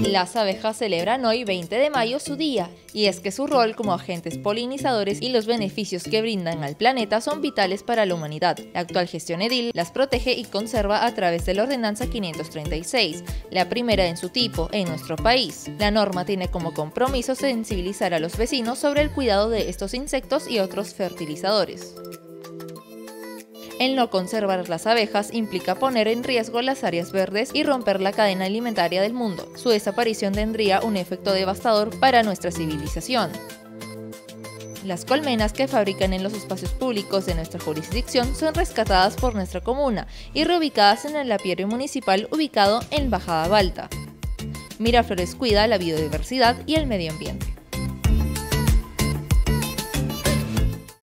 Las abejas celebran hoy 20 de mayo su día, y es que su rol como agentes polinizadores y los beneficios que brindan al planeta son vitales para la humanidad. La actual gestión edil las protege y conserva a través de la Ordenanza 536, la primera en su tipo en nuestro país. La norma tiene como compromiso sensibilizar a los vecinos sobre el cuidado de estos insectos y otros fertilizadores. El no conservar las abejas implica poner en riesgo las áreas verdes y romper la cadena alimentaria del mundo. Su desaparición tendría un efecto devastador para nuestra civilización. Las colmenas que fabrican en los espacios públicos de nuestra jurisdicción son rescatadas por nuestra comuna y reubicadas en el apiario municipal ubicado en Bajada Balta. Miraflores cuida la biodiversidad y el medio ambiente.